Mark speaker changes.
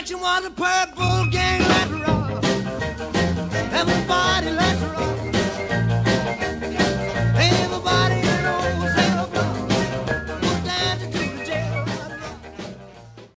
Speaker 1: rhythm section was a purple